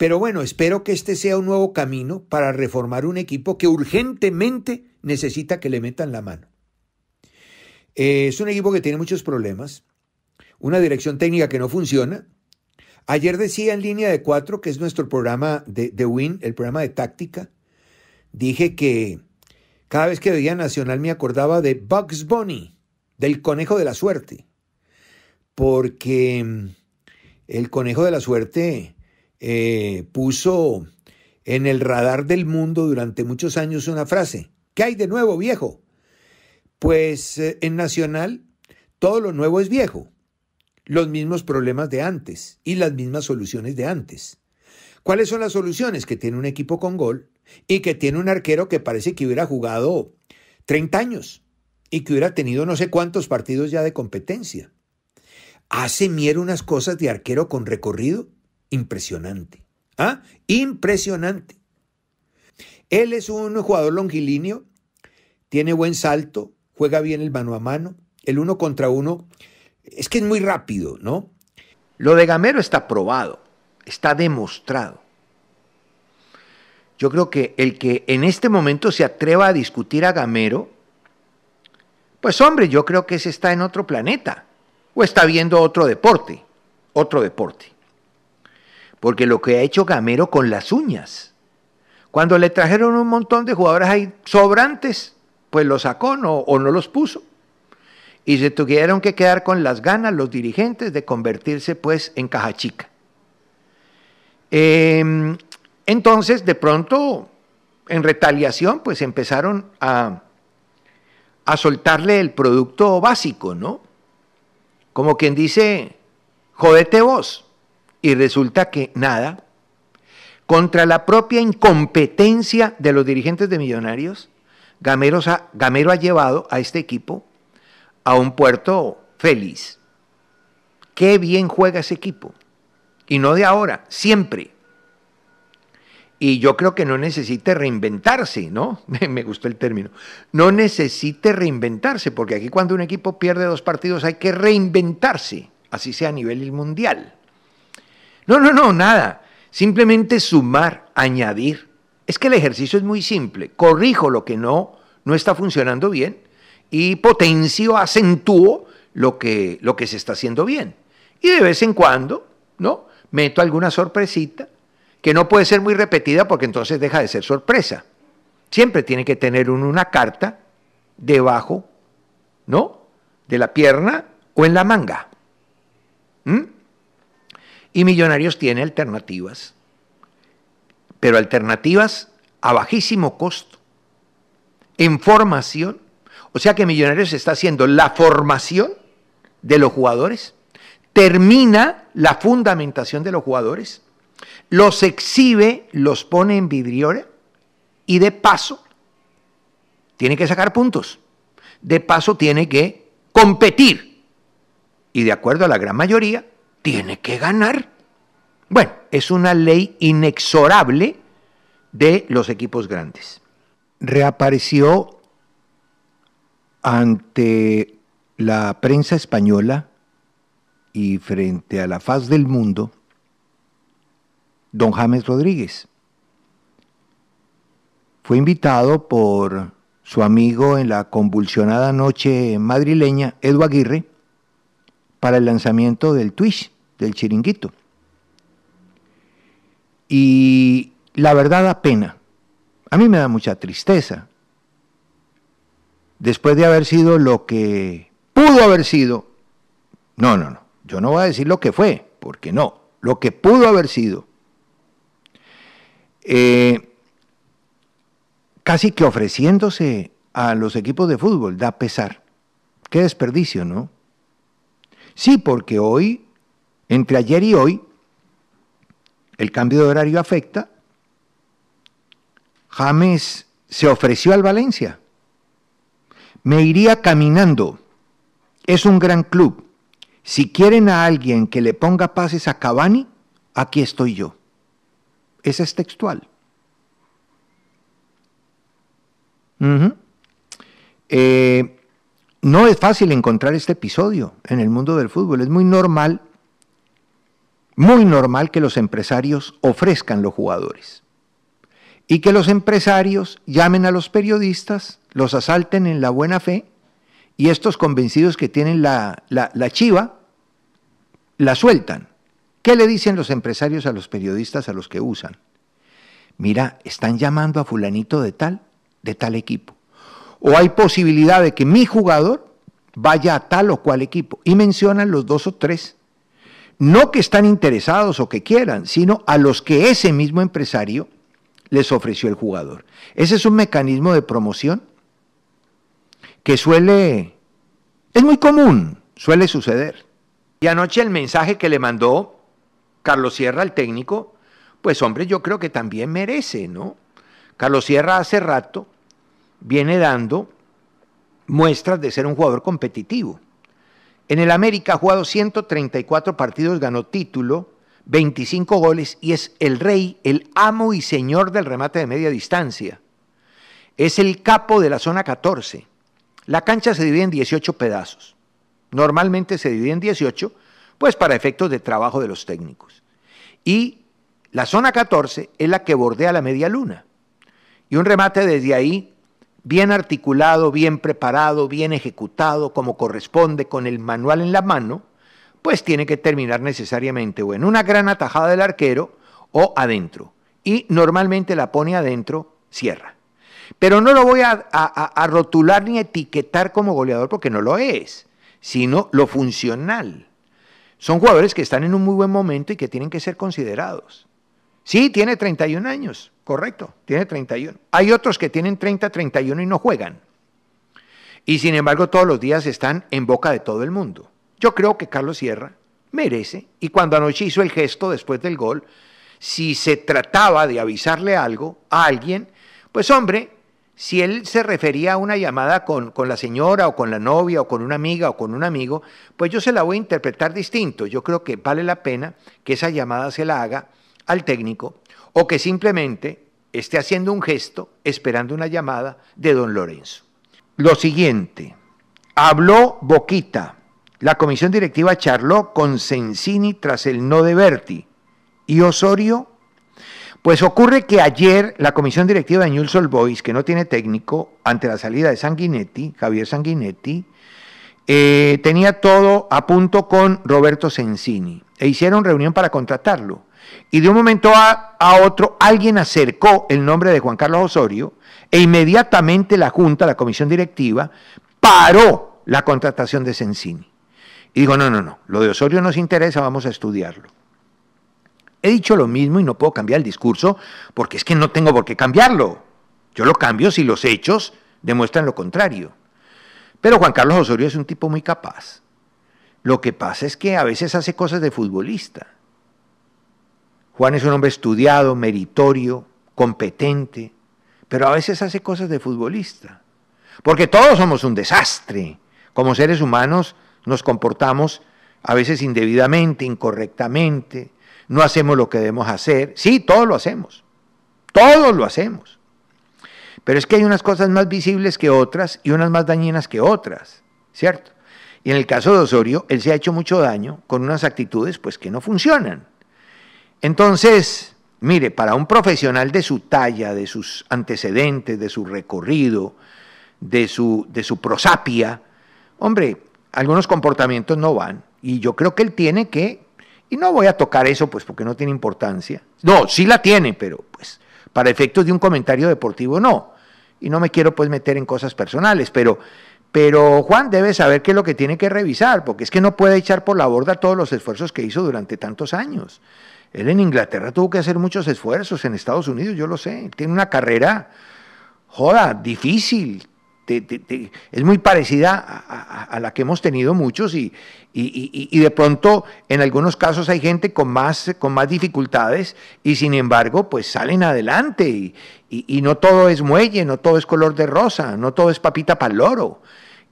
Pero bueno, espero que este sea un nuevo camino para reformar un equipo que urgentemente necesita que le metan la mano. Eh, es un equipo que tiene muchos problemas, una dirección técnica que no funciona. Ayer decía en línea de cuatro, que es nuestro programa de, Win, el programa de táctica, dije que cada vez que veía Nacional me acordaba de Bugs Bunny, del conejo de la suerte, porque mm, el conejo de la suerte eh, puso en el radar del mundo durante muchos años una frase, ¿qué hay de nuevo, viejo? Pues eh, en Nacional todo lo nuevo es viejo, los mismos problemas de antes y las mismas soluciones de antes. ¿Cuáles son las soluciones? Que tiene un equipo con gol y que tiene un arquero que parece que hubiera jugado 30 años y que hubiera tenido no sé cuántos partidos ya de competencia. Hace Mier unas cosas de arquero con recorrido impresionante. ¿Ah? Impresionante. Él es un jugador longilíneo, tiene buen salto, juega bien el mano a mano, el uno contra uno. Es que es muy rápido, ¿no? Lo de Gamero está probado, está demostrado. Yo creo que el que en este momento se atreva a discutir a Gamero, pues hombre, yo creo que ese está en otro planeta o está viendo otro deporte, otro deporte porque lo que ha hecho Gamero con las uñas. Cuando le trajeron un montón de jugadores ahí sobrantes, pues los sacó o no los puso. Y se tuvieron que quedar con las ganas los dirigentes de convertirse pues en caja chica. Em, entonces, de pronto, en retaliación, pues empezaron a, a soltarle el producto básico, ¿no? Como quien dice, jodete vos y resulta que nada, contra la propia incompetencia de los dirigentes de Millonarios, Gamero ha llevado a este equipo a un puerto feliz. Qué bien juega ese equipo. Y no de ahora, siempre. Y yo creo que no necesite reinventarse, ¿no? Me gustó el término. No necesite reinventarse, porque aquí cuando un equipo pierde dos partidos hay que reinventarse, así sea a nivel mundial. No, no, no, nada. Simplemente sumar, añadir. Es que el ejercicio es muy simple. Corrijo lo que no, no está funcionando bien y potencio, acentúo lo que, lo que se está haciendo bien. Y de vez en cuando, ¿no? Meto alguna sorpresita que no puede ser muy repetida porque entonces deja de ser sorpresa. Siempre tiene que tener una carta debajo, ¿no? De la pierna o en la manga. ¿Mm? Y Millonarios tiene alternativas, pero alternativas a bajísimo costo, en formación. O sea que Millonarios está haciendo la formación de los jugadores, termina la fundamentación de los jugadores, los exhibe, los pone en vidriera y de paso tiene que sacar puntos. De paso tiene que competir. Y de acuerdo a la gran mayoría, tiene que ganar. Bueno, es una ley inexorable de los equipos grandes. Reapareció ante la prensa española y frente a la faz del mundo don James Rodríguez. Fue invitado por su amigo en la convulsionada noche madrileña, Edu Aguirre, para el lanzamiento del Twitch, del chiringuito. Y la verdad da pena. A mí me da mucha tristeza. Después de haber sido lo que pudo haber sido, no, no, no, yo no voy a decir lo que fue, porque no, lo que pudo haber sido. Eh, casi que ofreciéndose a los equipos de fútbol, da pesar. Qué desperdicio, ¿no? Sí, porque hoy, entre ayer y hoy, el cambio de horario afecta. James se ofreció al Valencia. Me iría caminando. Es un gran club. Si quieren a alguien que le ponga pases a Cavani, aquí estoy yo. Ese es textual. No es fácil encontrar este episodio en el mundo del fútbol, es muy normal muy normal que los empresarios ofrezcan los jugadores y que los empresarios llamen a los periodistas, los asalten en la buena fe y estos convencidos que tienen la, la, chiva, la sueltan. ¿Qué le dicen los empresarios a los periodistas a los que usan? Mira, están llamando a fulanito de tal, de tal equipo. O hay posibilidad de que mi jugador vaya a tal o cual equipo. Y mencionan los dos o tres. No que están interesados o que quieran, sino a los que ese mismo empresario les ofreció el jugador. Ese es un mecanismo de promoción que suele, es muy común, suele suceder. Y anoche el mensaje que le mandó Carlos Sierra al técnico, pues hombre, yo creo que también merece, ¿no? Carlos Sierra hace rato viene dando muestras de ser un jugador competitivo. En el América ha jugado 134 partidos, ganó título, 25 goles y es el rey, el amo y señor del remate de media distancia. Es el capo de la zona 14. La cancha se divide en 18 pedazos. Normalmente se divide en 18, pues para efectos de trabajo de los técnicos. Y la zona 14 es la que bordea la media luna. Y un remate desde ahí, bien articulado, bien preparado, bien ejecutado, como corresponde, con el manual en la mano, pues tiene que terminar necesariamente o en una gran atajada del arquero o adentro. Y normalmente la pone adentro, cierra. Pero no lo voy a, a, rotular ni etiquetar como goleador porque no lo es, sino lo funcional. Son jugadores que están en un muy buen momento y que tienen que ser considerados. Sí, tiene 31 años, correcto, tiene 31. Hay otros que tienen 30, 31 y no juegan. Y sin embargo todos los días están en boca de todo el mundo. Yo creo que Carlos Sierra merece, y cuando anoche hizo el gesto después del gol, si se trataba de avisarle algo a alguien, pues hombre, si él se refería a una llamada con, con, la señora o con la novia o con una amiga o con un amigo, pues yo se la voy a interpretar distinto. Yo creo que vale la pena que esa llamada se la haga al técnico o que simplemente esté haciendo un gesto esperando una llamada de don Lorenzo. Lo siguiente, habló Boquita la comisión directiva charló con Sensini tras el no de Berti. ¿Y Osorio? Pues ocurre que ayer la comisión directiva de Old Boys, que no tiene técnico, ante la salida de Sanguinetti, Javier Sanguinetti, eh, tenía todo a punto con Roberto Sensini e hicieron reunión para contratarlo. Y de un momento a, otro alguien acercó el nombre de Juan Carlos Osorio e inmediatamente la Junta, la comisión directiva, paró la contratación de Sensini. Y digo, no, no, no, lo de Osorio nos interesa, vamos a estudiarlo. He dicho lo mismo y no puedo cambiar el discurso porque es que no tengo por qué cambiarlo. Yo lo cambio si los hechos demuestran lo contrario. Pero Juan Carlos Osorio es un tipo muy capaz. Lo que pasa es que a veces hace cosas de futbolista. Juan es un hombre estudiado, meritorio, competente, pero a veces hace cosas de futbolista. Porque todos somos un desastre. Como seres humanos nos comportamos a veces indebidamente, incorrectamente, no hacemos lo que debemos hacer. Sí, todos lo hacemos, todos lo hacemos. Pero es que hay unas cosas más visibles que otras y unas más dañinas que otras, ¿cierto? Y en el caso de Osorio, él se ha hecho mucho daño con unas actitudes pues que no funcionan. Entonces, mire, para un profesional de su talla, de sus antecedentes, de su recorrido, de su, de su prosapia, hombre, algunos comportamientos no van. Y yo creo que él tiene que, y no voy a tocar eso pues porque no tiene importancia. No, sí la tiene, pero pues para efectos de un comentario deportivo no. Y no me quiero pues meter en cosas personales, pero, pero Juan debe saber qué es lo que tiene que revisar, porque es que no puede echar por la borda todos los esfuerzos que hizo durante tantos años. Él en Inglaterra tuvo que hacer muchos esfuerzos, en Estados Unidos yo lo sé, tiene una carrera, joda, difícil, es muy parecida a, la que hemos tenido muchos y, de pronto en algunos casos hay gente con más, con más dificultades y sin embargo pues salen adelante y, no todo es muelle, no todo es color de rosa, no todo es papita para loro.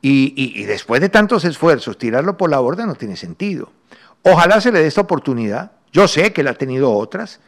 Y, después de tantos esfuerzos, tirarlo por la borda no tiene sentido. Ojalá se le dé esta oportunidad. Yo sé que la ha tenido otras,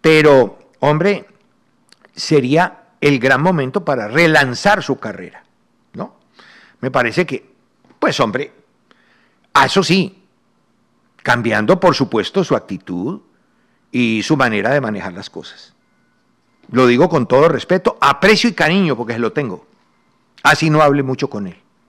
pero hombre, sería el gran momento para relanzar su carrera me parece que, pues hombre, a eso sí, cambiando por supuesto su actitud y su manera de manejar las cosas. Lo digo con todo respeto, aprecio y cariño porque lo tengo. Así no hable mucho con él.